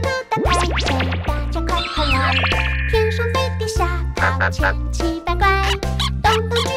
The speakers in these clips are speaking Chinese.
年度大派对，大家快快来！天上飞地下跑，千奇百怪，东东举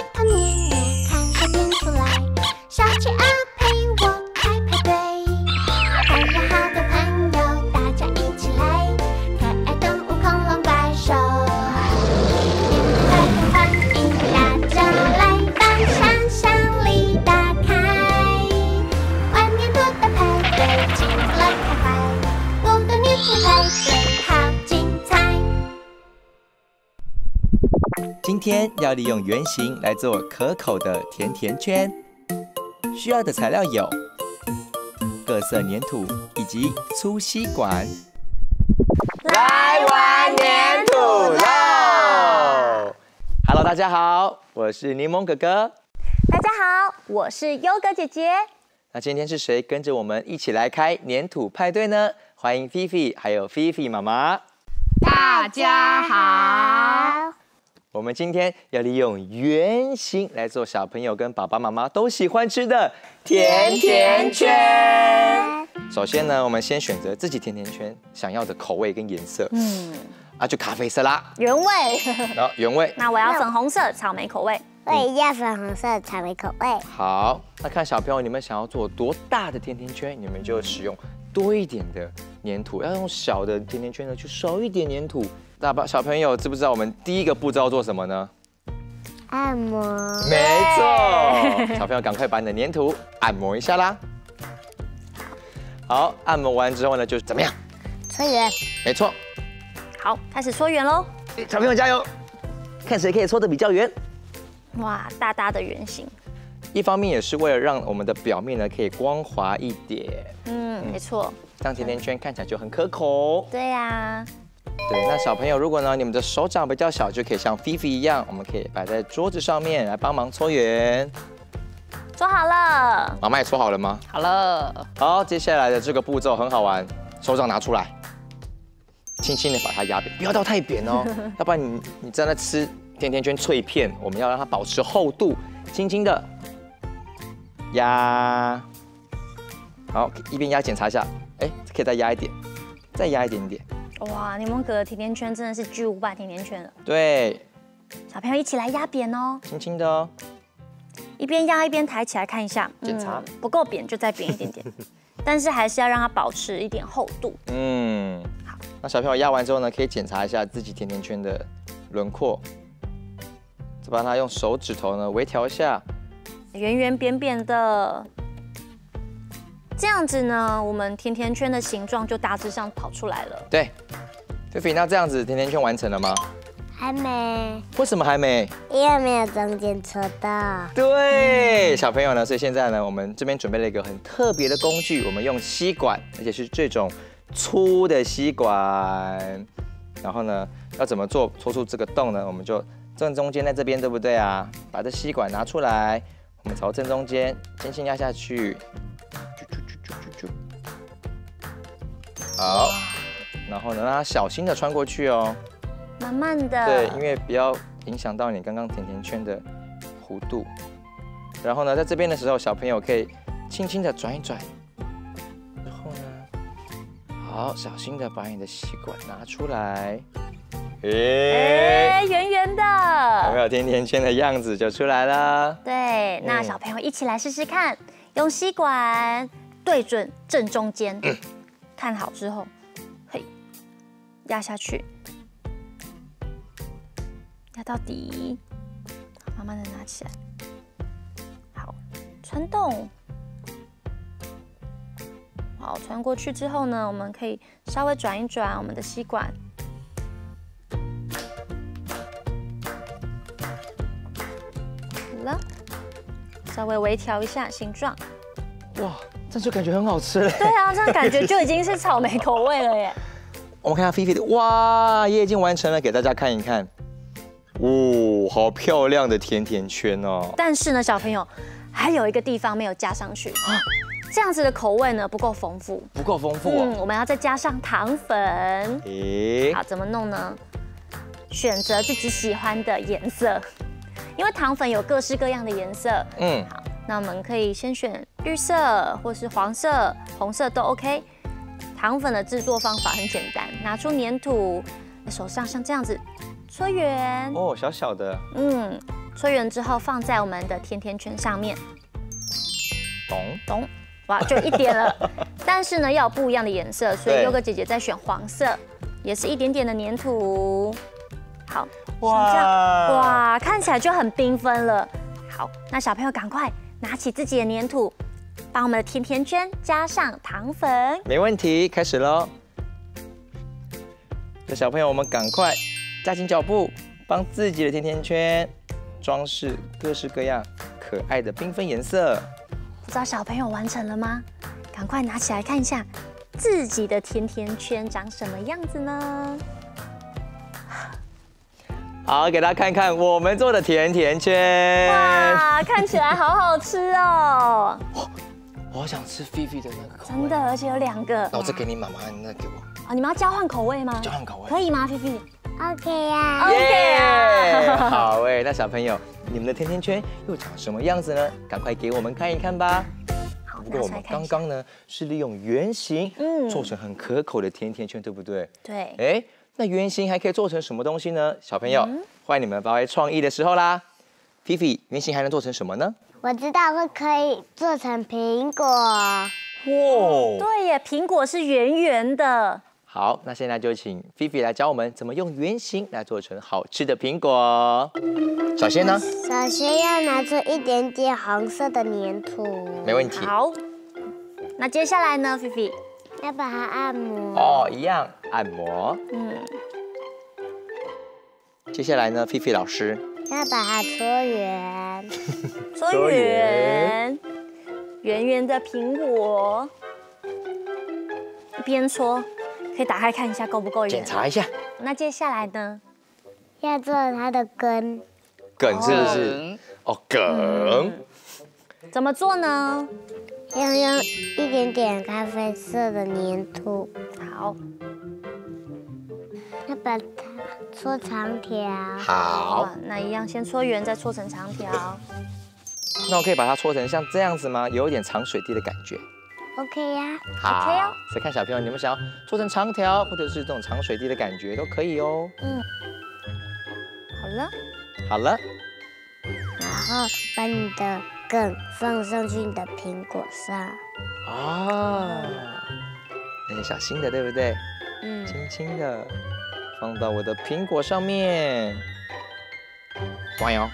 天要利用圆形来做可口的甜甜圈，需要的材料有各色粘土以及粗吸管。来玩粘土喽！Hello，大家好，我是柠檬哥哥。大家好，我是优格姐姐。那今天是谁跟着我们一起来开粘土派对呢？欢迎菲菲还有菲菲妈妈。大家好，我们今天要利用圆形来做小朋友跟爸爸妈妈都喜欢吃的甜甜圈。首先呢，我们先选择自己甜甜圈想要的口味跟颜色，嗯，啊，就咖啡色啦，原味。然后原味。那我要粉红色草莓口味。我也要粉红色草莓口味。好，那看小朋友你们想要做多大的甜甜圈，你们就使用多一点的粘土；要用小的甜甜圈呢，就少一点粘土。大爸小朋友知不知道我们第一个步骤要做什么呢？按摩，没错，小朋友赶快把你的粘土按摩一下啦。好，按摩完之后呢，就是怎么样？搓圆，没错，好，开始搓圆喽。小朋友加油，看谁可以搓得比较圆。哇，大大的圆形。一方面也是为了让我们的表面呢可以光滑一点，嗯，没错。这样甜甜圈看起来就很可口。对呀、对，那小朋友如果呢你们的手掌比较小，就可以像菲菲一样，我们可以摆在桌子上面来帮忙搓圆。搓好了。妈妈也搓好了吗？好了。好，接下来的这个步骤很好玩，手掌拿出来，轻轻的把它压扁，不要到太扁哦，要不然你你在那吃甜甜圈脆片，我们要让它保持厚度，轻轻的压，好，一边压检查一下，哎，可以再压一点，再压一点点，哇，柠檬哥的甜甜圈真的是巨无霸甜甜圈了。对，小朋友一起来压扁哦，轻轻的哦，一边压一边抬起来看一下，检查。不够扁就再扁一点点，但是还是要让它保持一点厚度。嗯，好，那小朋友压完之后呢，可以检查一下自己甜甜圈的轮廓，再把它用手指头呢微调一下。圆圆扁扁的，这样子呢，我们甜甜圈的形状就大致上跑出来了。对，菲菲，那这样子甜甜圈完成了吗？还没，为什么还没？因为没有中间车道。对，小朋友呢，所以现在呢，我们这边准备了一个很特别的工具，我们用吸管，而且是这种粗的吸管。然后呢，要怎么做戳出这个洞呢？我们就正中间在这边，对不对啊？把这吸管拿出来，我们朝正中间轻轻压下去，然后呢，让它小心的穿过去哦。慢慢的，对，因为不要影响到你刚刚甜甜圈的弧度。然后呢，在这边的时候，小朋友可以轻轻的转一转。然后呢，好，小心的把你的吸管拿出来。诶、圆，圆的有没。有甜甜圈的样子就出来了？对，那嗯小朋友一起来试试看，用吸管对准正中间，看好之后，嘿，压下去，压到底，慢慢的拿起来，好，穿洞。好，穿过去之后呢，我们可以稍微转一转我们的吸管，好了，稍微微调一下形状。哇，这就感觉很好吃嘞。对啊，这样感觉 就已经是草莓口味了耶。我们看下菲菲的，哇，也已经完成了，给大家看一看。哦，好漂亮的甜甜圈哦。但是呢，小朋友还有一个地方没有加上去，这样子的口味呢不够丰富。不够丰富嗯，哦。我们要再加上糖粉。诶、好，怎么弄呢？选择自己喜欢的颜色，因为糖粉有各式各样的颜色。嗯，好那我们可以先选绿色，或是黄色、红色都 OK。糖粉的制作方法很简单，拿出粘土，手上像这样子搓圆，哦，小小的，嗯，搓圆之后放在我们的甜甜圈上面，咚咚？哇，就一点了。但是呢，要有不一样的颜色，所以对优哥姐姐在选黄色，也是一点点的粘土。好，哇，哇，看起来就很缤纷了。好，那小朋友赶快拿起自己的粘土，把我们的甜甜圈加上糖粉。没问题，开始喽。那小朋友，我们赶快加紧脚步，帮自己的甜甜圈装饰各式各样可爱的缤纷颜色。不知道小朋友完成了吗？赶快拿起来看一下自己的甜甜圈长什么样子呢？好，给大家看看我们做的甜甜圈。哇，看起来好好吃哦！我好想吃菲菲的那个口味。真的，而且有两个。那我再给你妈妈，那给我哦，你们要交换口味吗？交换口味。可以吗，菲菲？OK 呀、OK 啊耶好哎，那小朋友，你们的甜甜圈又长什么样子呢？赶快给我们看一看吧。好，不过我们刚刚呢是利用圆形，嗯做成很可口的甜甜圈，对不对？对，哎，那圆形还可以做成什么东西呢？小朋友，嗯欢迎你们发挥创意的时候啦。菲菲，圆形还能做成什么呢？我知道会可以做成苹果，哇，对耶，苹果是圆圆的。好，那现在就请菲菲来教我们怎么用圆形来做成好吃的苹果。首先呢？首先要拿出一点点红色的粘土，没问题。好，那接下来呢，菲菲？要把它按摩。哦，一样按摩。嗯，接下来呢，菲菲老师要把它搓圆，搓搓圆，圆圆的苹果，一边搓，可以打开看一下够不够圆。检查一下那接下来呢？要做它的根，梗是不是？哦，梗。怎么做呢？要用一点点咖啡色的粘土，好，要把它搓长条。好，，那一样先搓圆，再搓成长条。那我可以把它搓成像这样子吗？有一点长水滴的感觉。OK 呀、好 OK 哦所以看小朋友，你们想要搓成长条，或者是这种长水滴的感觉都可以哦。嗯好了，好了，然后把你的梗放上去你的苹果上。啊，那些小心的，对不对？嗯，轻轻的放到我的苹果上面。哇哟，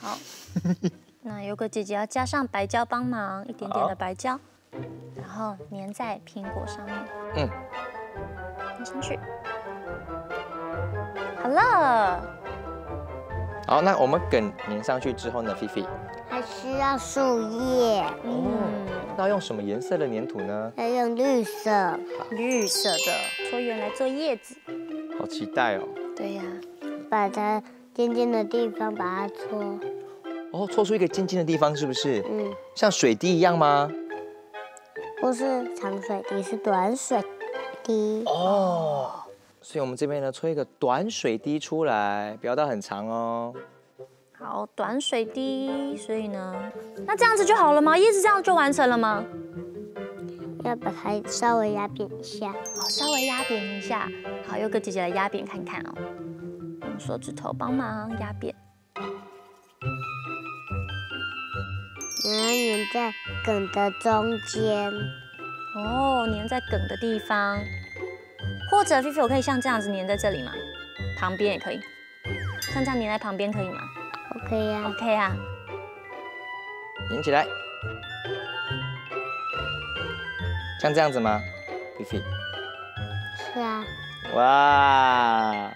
好。那有个姐姐要加上白胶帮忙，一点点的白胶，然后粘在苹果上面，嗯，粘上去。好了，好，那我们梗粘上去之后呢，菲菲，还需要树叶，嗯，那要用什么颜色的粘土呢？要用绿色。绿色的搓圆来做叶子。好期待哦！对呀、把它尖尖的地方把它搓，哦，搓出一个尖尖的地方，是不是？嗯，像水滴一样吗？不是长水滴，是短水滴。哦，所以我们这边呢，搓一个短水滴出来，不要到很长哦。好，短水滴，所以呢，那这样子就好了吗？一直这样就完成了吗？要把它稍微压扁一下，好，稍微压扁一下。好，有个姐姐来压扁看看哦，用手指头帮忙压扁。然后粘在梗的中间。哦，粘在梗的地方，或者菲菲，我可以像这样子粘在这里吗？旁边也可以，像这样粘在旁边可以吗？OK 呀、？OK 啊，粘起来，像这样子吗？菲菲，是啊，哇，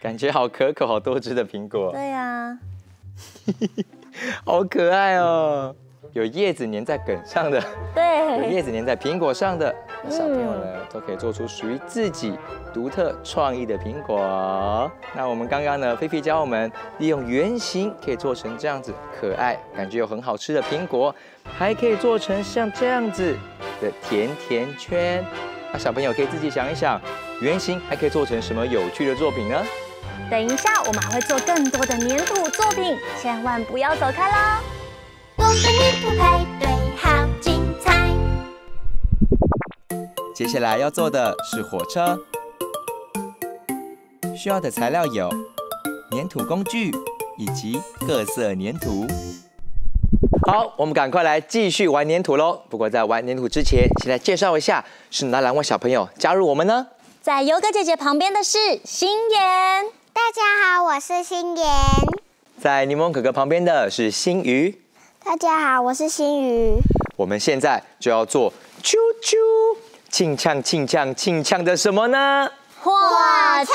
感觉好可口、好多汁的苹果，对呀、好可爱哦！有叶子粘在梗上的，对有对，叶子粘在苹果上的，小朋友呢都可以做出属于自己独特创意的苹果。那我们刚刚呢，菲菲教我们利用圆形可以做成这样子可爱，感觉又很好吃的苹果，还可以做成像这样子的甜甜圈。那小朋友可以自己想一想，圆形还可以做成什么有趣的作品呢？等一下我们还会做更多的粘土千万不要走开喽。动动粘土派对好精彩。接下来要做的是火车，需要的材料有粘土工具以及各色粘土。好，我们赶快来继续玩粘土喽。不过在玩粘土之前，先来介绍一下是哪两位小朋友加入我们呢？在优哥姐姐旁边的是心妍，大家好，我是心妍。在柠檬哥哥旁边的是新鱼。大家好，我是心瑜。我们现在就要做啾啾庆呛庆呛庆呛的什么呢？火车。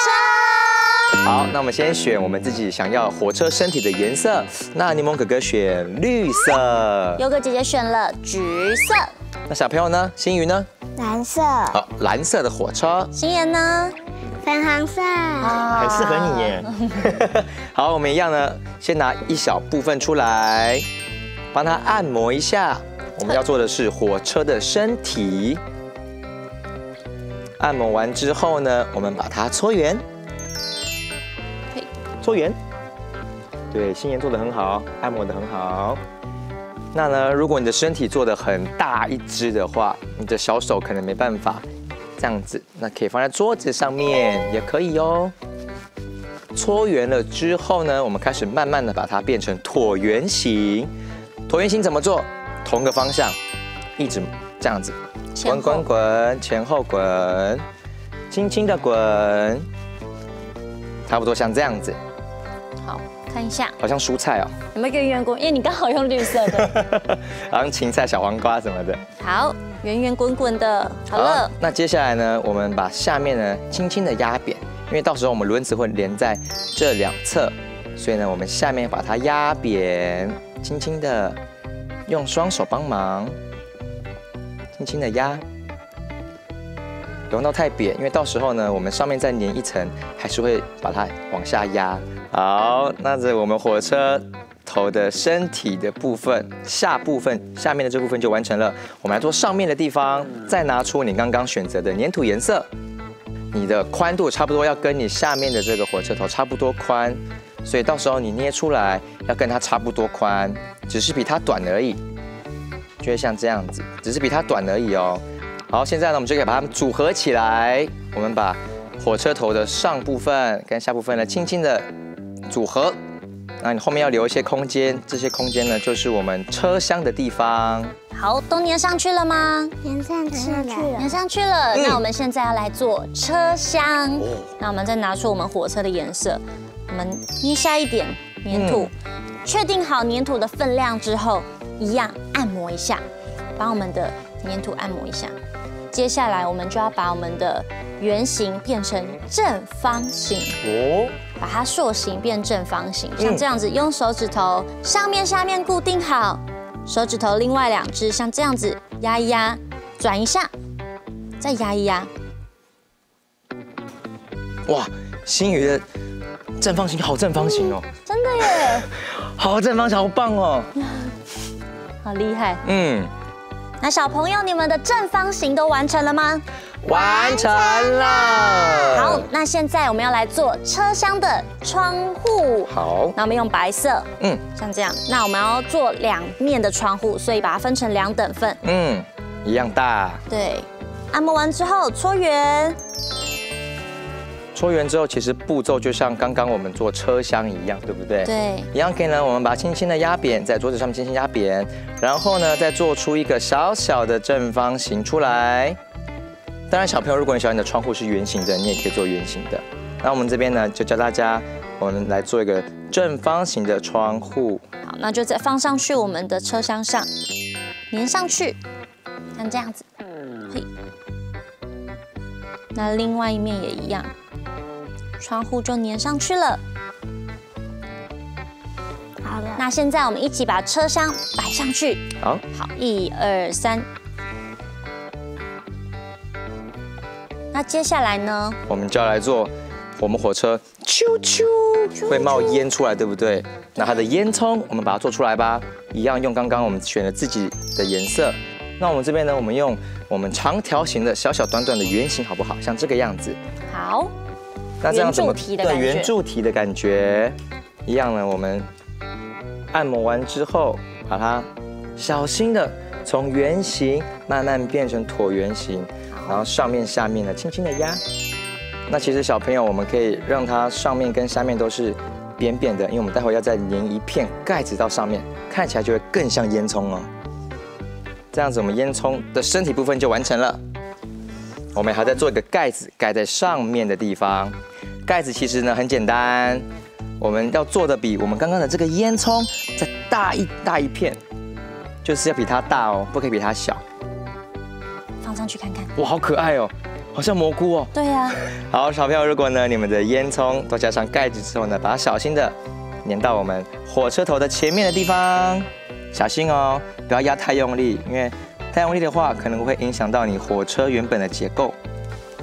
好，那我们先选我们自己想要火车身体的颜色。那柠檬哥哥选绿色，优哥姐姐选了橘色，那小朋友呢？新鱼呢？蓝色、好，蓝色的火车，心妍呢？粉红色、很适合你耶。好，我们一样呢，先拿一小部分出来，帮它按摩一下。我们要做的是火车的身体。按摩完之后呢，我们把它搓圆，搓圆。对，心妍做的很好，按摩的很好。那呢，如果你的身体做的很大一只的话，你的小手可能没办法这样子，那可以放在桌子上面也可以哦。搓圆了之后呢，我们开始慢慢的把它变成椭圆形。椭圆形怎么做？同个方向，一直这样子，滚滚滚，前后滚，轻轻的滚，差不多像这样子，好看一下好像蔬菜哦，有没有一个圆滚？因为你刚好用绿色的。好像芹菜、小黄瓜什么的。好，圆圆滚滚的，好了。那接下来呢，我们把下面呢轻轻的压扁，因为到时候我们轮子会连在这两侧，所以呢，我们下面把它压扁，轻轻的用双手帮忙，轻轻的压，不用到太扁，因为到时候呢，我们上面再粘一层，还是会把它往下压。好，那这我们火车头的身体的部分，下部分下面的这部分就完成了。我们来做上面的地方，再拿出你刚刚选择的粘土颜色，你的宽度差不多要跟你下面的这个火车头差不多宽，所以到时候你捏出来要跟它差不多宽，只是比它短而已，就会像这样子，只是比它短而已哦。好，现在呢，我们就可以把它们组合起来。我们把火车头的上部分跟下部分呢，轻轻的组合。那你后面要留一些空间，这些空间呢，就是我们车厢的地方。好，都粘上去了吗？粘上去了。粘上去了。嗯那我们现在要来做车厢。那我们再拿出我们火车的颜色，我们捏下一点粘土，确定好粘土的分量之后，一样按摩一下，把我们的粘土按摩一下。接下来我们就要把我们的圆形变成正方形。哦，把它塑形变正方形，像嗯这样子，用手指头上面下面固定好，手指头另外两只像这样子压一压，转一下，再压一压，哇，新宇的正方形好正方形哦，真的耶，好正方形，好棒哦。好厉害！嗯，那小朋友，你们的正方形都完成了吗？完成了。好，，那现在我们要来做车厢的窗户。好，那我们用白色，嗯像这样。那我们要做两面的窗户，所以把它分成两等份。嗯，一样大。对，按摩完之后搓圆，搓圆之后，其实步骤就像刚刚我们做车厢一样，对不对？。对，一样可以呢，我们把它轻轻的压扁，在桌子上面轻轻压扁，然后呢，再做出一个小小的正方形出来。当然，小朋友，如果你喜欢你的窗户是圆形的，你也可以做圆形的。那我们这边呢，就教大家，我们来做一个正方形的窗户。好，那就再放上去我们的车厢上，粘上去，像这样子。嘿，那另外一面也一样，窗户就粘上去了。好了，那现在我们一起把车厢摆上去。好，好，一二三。那接下来呢？我们就要来做我们火车啾啾会冒烟出来，对不对？那它的烟囱，我们把它做出来吧。一样用刚刚我们选的自己的颜色。那我们这边呢，我们用我们长条形的小小短短的圆形，好不好？像这个样子。好，那这样怎么对圆柱体的感觉？一样呢，我们按摩完之后，把它小心的从圆形慢慢变成椭圆形。然后上面下面呢轻轻的压。那其实小朋友，我们可以让它上面跟下面都是扁扁的，因为我们待会要再粘一片盖子到上面，看起来就会更像烟囱哦。这样子，我们烟囱的身体部分就完成了。我们还在做一个盖子，盖在上面的地方。盖子其实呢很简单，我们要做的比我们刚刚的这个烟囱再大一大一片，就是要比它大哦，不可以比它小。放上去看看。哇，好可爱哦，好像蘑菇哦。对呀、好，小朋友，如果呢你们的烟囱都加上盖子之后呢，把它小心的粘到我们火车头的前面的地方，小心哦，不要压太用力，因为太用力的话可能会影响到你火车原本的结构。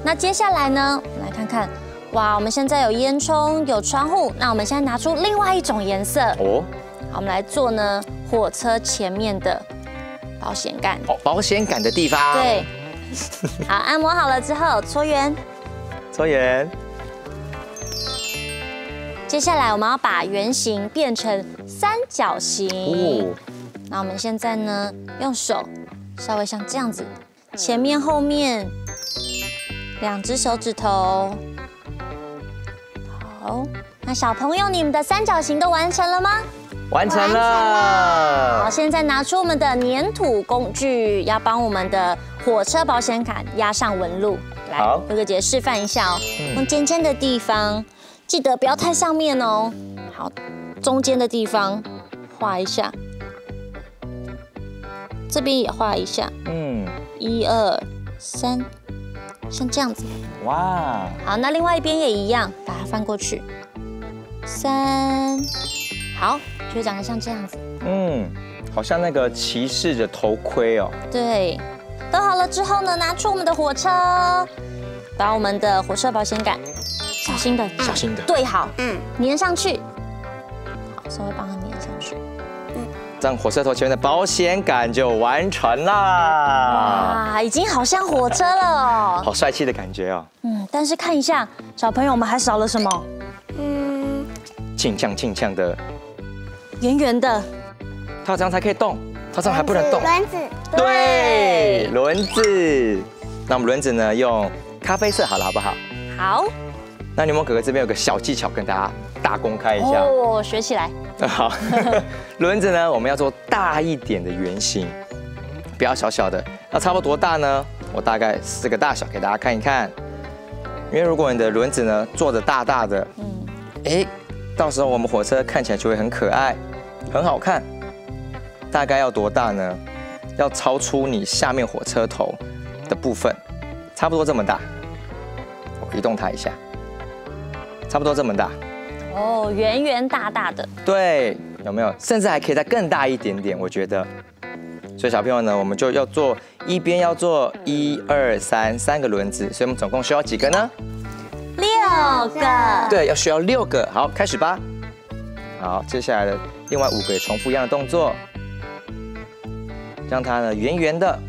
那接下来呢，我们来看看，哇，我们现在有烟囱，有窗户，那我们现在拿出另外一种颜色，哦，好，我们来做呢火车前面的保险杆。哦，保险杆的地方。，对，好，按摩好了之后搓圆。搓圆。接下来我们要把圆形变成三角形。哦，那我们现在呢，用手稍微像这样子，前面后面两只手指头。好，那小朋友，你们的三角形都完成了吗？完成了好，了。现在拿出我们的粘土工具，要帮我们的火车保险卡压上纹路。来，哥哥姐示范一下哦，嗯用尖尖的地方，记得不要太上面哦。好，中间的地方画一下，这边也画一下，嗯，一二三，像这样子。哇，好，那另外一边也一样，把它翻过去，三，好，就会长得像这样子。嗯，好像那个骑士的头盔哦。对，都好了之后呢，拿出我们的火车，把我们的火车保险杆小心的小心的，对好，嗯，粘上去。好，稍微帮它粘上去。嗯这样火车头前面的保险杆就完成啦。哇，已经好像火车了哦。好帅气的感觉哦，嗯，但是看一下，小朋友，我们还少了什么？嗯，庆呛庆呛的，圆圆的。它这样才可以动，它这样还不能动。轮子，对，轮子。那我们轮子呢，用咖啡色好了，好不好？好，那柠檬哥哥这边有个小技巧跟大家大公开一下。哦，学起来。好，轮子呢，我们要做大一点的圆形，不要小小的。要差不多多大呢？我大概四个大小给大家看一看。因为如果你的轮子呢做的大大的，嗯，哎，到时候我们火车看起来就会很可爱，很好看。大概要多大呢？要超出你下面火车头的部分，差不多这么大。我移动它一下，差不多这么大。哦，圆圆大大的。对，有没有？甚至还可以再更大一点点，我觉得。所以小朋友呢，我们就要做一边要做一二三三个轮子，所以我们总共需要几个呢？六个。对，要需要六个。好，开始吧。好，接下来的另外五个也重复一样的动作，让它呢圆圆的，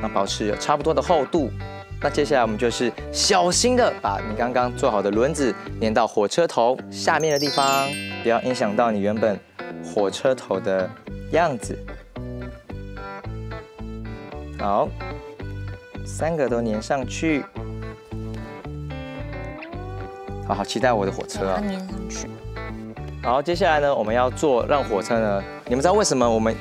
那保持有差不多的厚度。那接下来我们就是小心的把你刚刚做好的轮子粘到火车头下面的地方，不要影响到你原本火车头的样子。好，三个都粘上去。好好期待我的火车啊！粘上去。好，接下来呢，我们要做让火车呢，你们知道为什么我们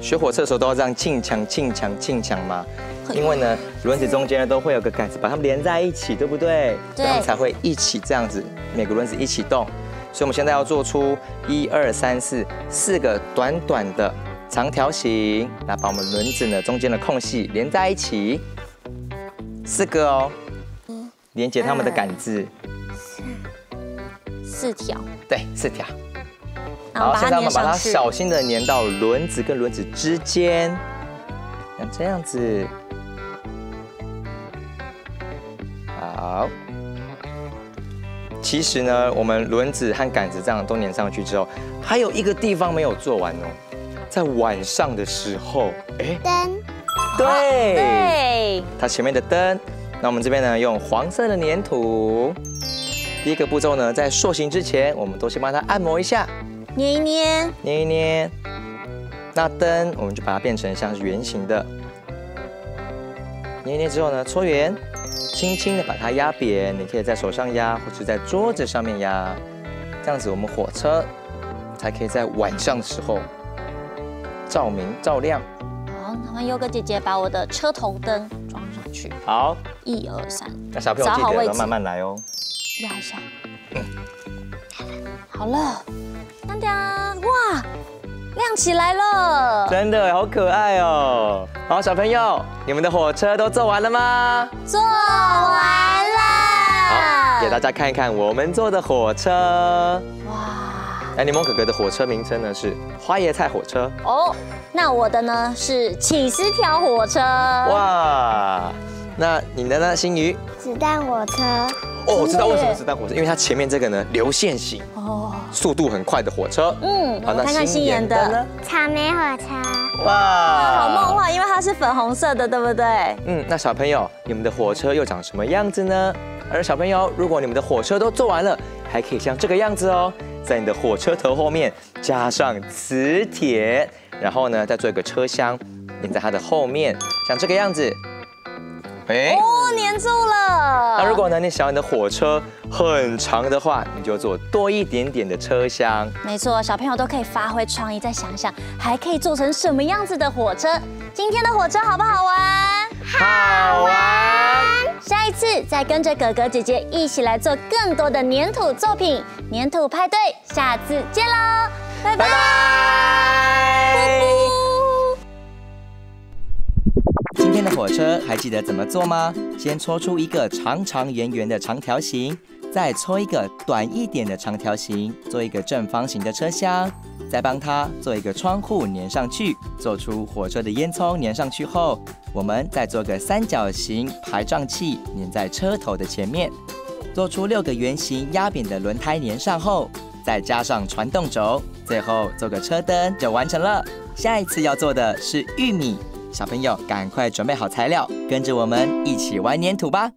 学火车的时候都要这样庆抢、庆抢、庆抢吗？因为呢，轮子中间呢都会有个杆子把它们连在一起，对不对？对所以它们才会一起这样子，每个轮子一起动。所以我们现在要做出一二三四四个短短的长条形，来把我们轮子呢中间的空隙连在一起，四个哦，连接它们的杆子，四条，对，四条。然后把它现在我们把它。小心的粘到轮子跟轮子之间，像这样子。好。其实呢，我们轮子和杆子这样都粘上去之后，还有一个地方没有做完哦，在晚上的时候，哎，灯，对，对，它前面的灯。那我们这边呢，用黄色的粘土。第一个步骤呢，在塑形之前，我们都先帮它按摩一下。捏一捏。捏一捏。那灯我们就把它变成像是圆形的，捏一捏之后呢，搓圆，轻轻的把它压扁。你可以在手上压，或者在桌子上面压，这样子我们火车才可以在晚上的时候照明照亮。好，那么优哥姐姐把我的车头灯装上去，好，一二三，那小朋友记得要慢慢来哦。压一下。好了，当当，哇，亮起来了，真的好可爱哦！好，小朋友，你们的火车都做完了吗？做完好，了。给大家看一看我们坐的火车。哇，哎，柠檬哥哥的火车名称呢是花椰菜火车。哦，那我的呢是起司条火车。哇，那你的呢，新宇？子弹火车，哦，我知道为什么耶子弹火车，因为它前面这个呢流线型，哦，速度很快的火车。嗯，我好，那看看新妍的，呢？草莓火车，哇，好梦。幻，因为它是粉红色的，对不对？嗯，那小朋友，你们的火车又长什么样子呢？而小朋友，如果你们的火车都做完了，还可以像这个样子哦，在你的火车头后面加上磁铁，然后呢，再做一个车厢，连在它的后面，像这个样子。哎，哦，粘住了。那如果呢，你想要你的火车很长的话，你就做多一点点的车厢。没错，小朋友都可以发挥创意，再想想还可以做成什么样子的火车。今天的火车好不好玩？好玩。下一次再跟着哥哥姐姐一起来做更多的粘土作品，粘土派对，下次见喽，拜拜拜。拜。火车还记得怎么做吗？先搓出一个长长圆圆的长条形，再搓一个短一点的长条形，做一个正方形的车厢，再帮它做一个窗户粘上去，做出火车的烟囱粘上去后，我们再做个三角形排障器粘在车头的前面，做出六个圆形压扁的轮胎粘上后，再加上传动轴，最后做个车灯就完成了。下一次要做的是玉米。小朋友，赶快准备好材料，跟着我们一起玩粘土吧！